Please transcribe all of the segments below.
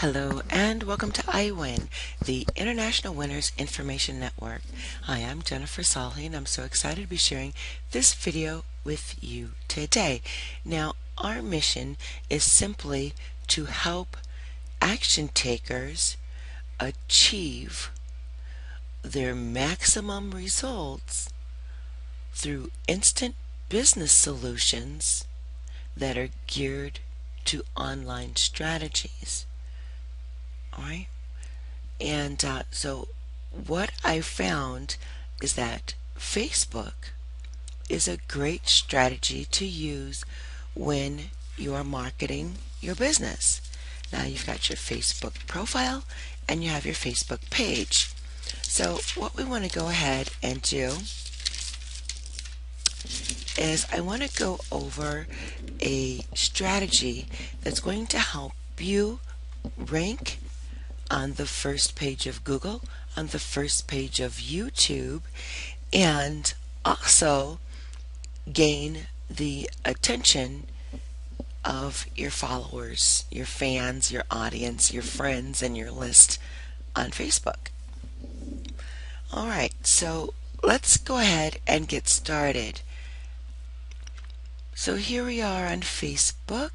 Hello and welcome to iWin, the International Winners Information Network. Hi, I'm Jennifer Salhi and I'm so excited to be sharing this video with you today. Now, our mission is simply to help action takers achieve their maximum results through instant business solutions that are geared to online strategies. All right. And uh, so what I found is that Facebook is a great strategy to use when you are marketing your business. Now you've got your Facebook profile and you have your Facebook page. So what we want to go ahead and do is I want to go over a strategy that's going to help you rank on the first page of Google, on the first page of YouTube, and also gain the attention of your followers, your fans, your audience, your friends, and your list on Facebook. All right, so let's go ahead and get started. So here we are on Facebook.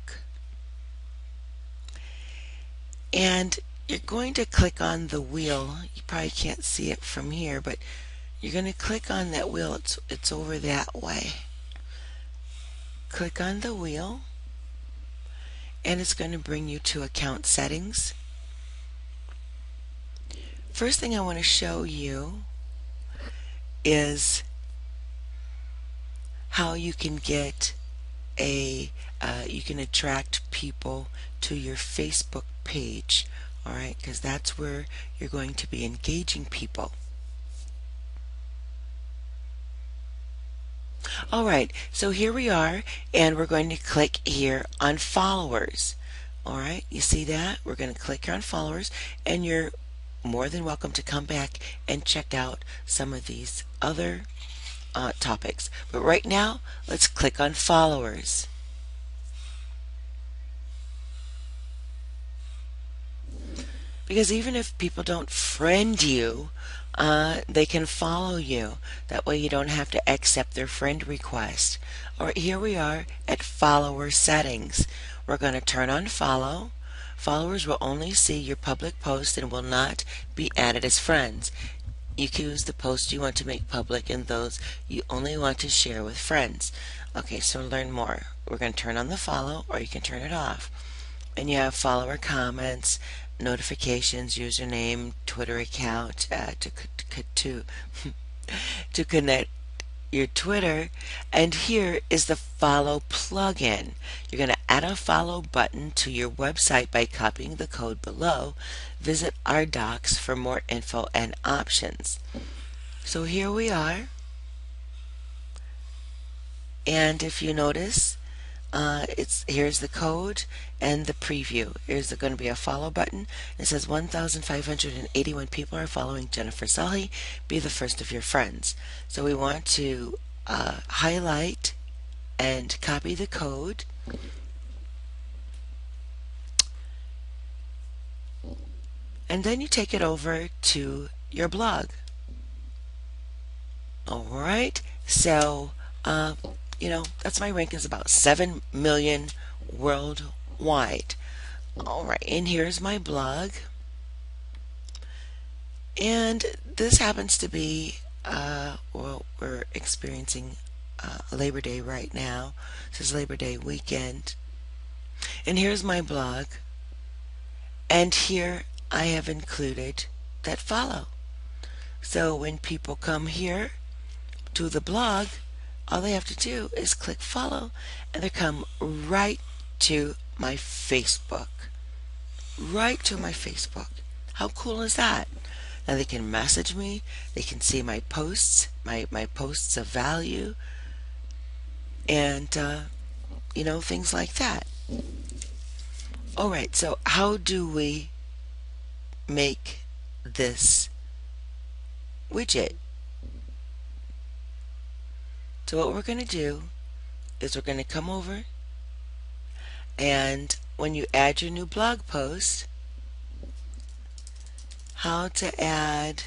And you're going to click on the wheel. You probably can't see it from here, but you're going to click on that wheel. It's, it's over that way. Click on the wheel, and it's going to bring you to account settings. First thing I want to show you is how you can get a uh, you can attract people to your Facebook page all right because that's where you're going to be engaging people. All right so here we are and we're going to click here on followers. All right you see that? We're going to click here on followers and you're more than welcome to come back and check out some of these other uh, topics. But right now let's click on followers Because even if people don't friend you, uh, they can follow you. That way you don't have to accept their friend request. All right, here we are at follower settings. We're going to turn on follow. Followers will only see your public post and will not be added as friends. You can use the posts you want to make public and those you only want to share with friends. Okay, so learn more. We're going to turn on the follow or you can turn it off. And you have follower comments, notifications, username, Twitter account uh, to to to connect your Twitter. And here is the follow plugin. You're going to add a follow button to your website by copying the code below. Visit our docs for more info and options. So here we are. And if you notice, uh, it's here's the code and the preview. Here's going to be a follow button. It says 1,581 people are following Jennifer Salhi. Be the first of your friends. So we want to uh, highlight and copy the code. And then you take it over to your blog. All right. So. Uh, you know, that's my rank is about 7 million worldwide. All right, and here's my blog. And this happens to be, uh, well, we're experiencing uh, Labor Day right now. This is Labor Day weekend. And here's my blog. And here I have included that follow. So when people come here to the blog, all they have to do is click follow and they come right to my Facebook. Right to my Facebook. How cool is that? Now they can message me, they can see my posts, my, my posts of value, and, uh, you know, things like that. All right, so how do we make this widget? So what we're going to do is we're going to come over and when you add your new blog post, how to add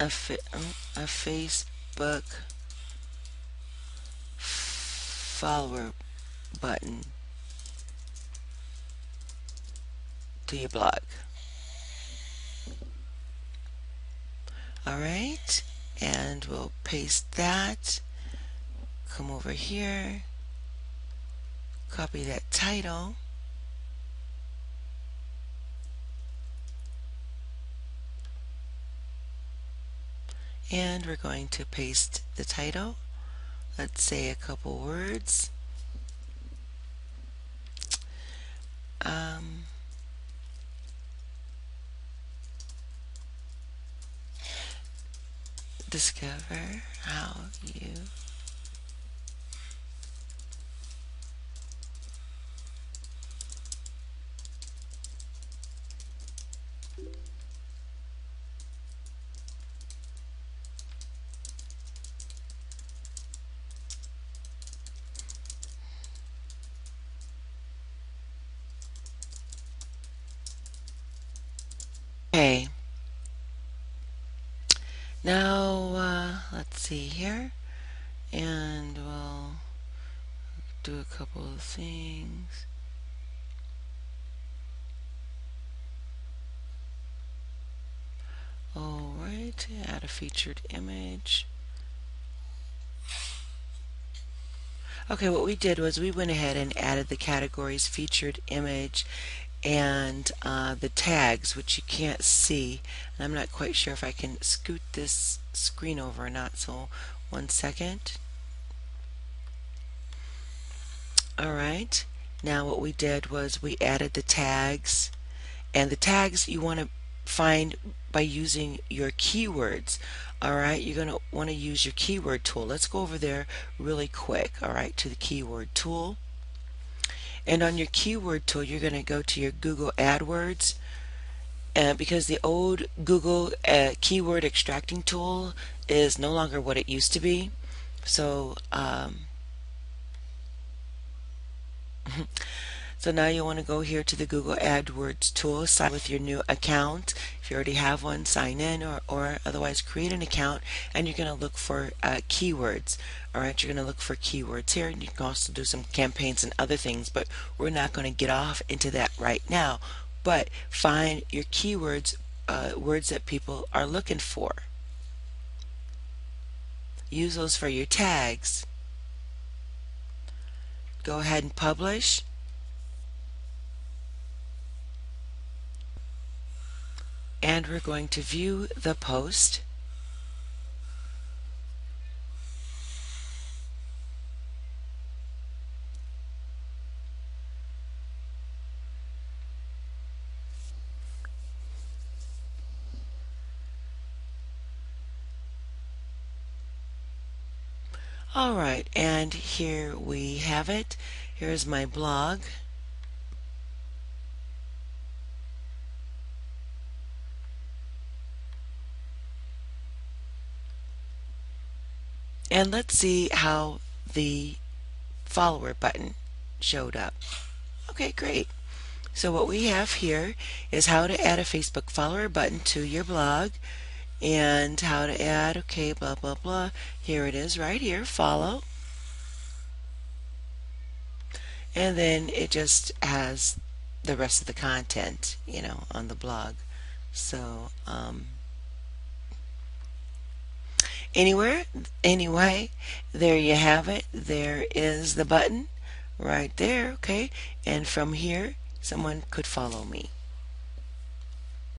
a, a Facebook follower button to your blog. Alright, and we'll paste that. Come over here, copy that title. and we're going to paste the title. Let's say a couple words. Um, discover how you Okay. Now, uh, let's see here. And we'll do a couple of things. Alright, add a featured image. Okay, what we did was we went ahead and added the categories featured image and uh, the tags which you can't see and I'm not quite sure if I can scoot this screen over or not so. One second. Alright now what we did was we added the tags. And the tags you want to find by using your keywords. Alright you're gonna want to use your keyword tool. Let's go over there really quick alright to the keyword tool. And on your keyword tool, you're going to go to your Google AdWords. Uh, because the old Google uh, keyword extracting tool is no longer what it used to be. So, um, So now you want to go here to the Google AdWords tool, sign with your new account. If you already have one, sign in or, or otherwise create an account and you're going to look for uh, keywords. Alright, you're going to look for keywords here and you can also do some campaigns and other things, but we're not going to get off into that right now. But find your keywords, uh, words that people are looking for. Use those for your tags. Go ahead and publish and we're going to view the post. All right, and here we have it. Here's my blog. And let's see how the follower button showed up. Okay, great. So what we have here is how to add a Facebook follower button to your blog and how to add, okay, blah, blah, blah. Here it is right here, follow. And then it just has the rest of the content, you know, on the blog. So, um, anywhere anyway there you have it there is the button right there okay and from here someone could follow me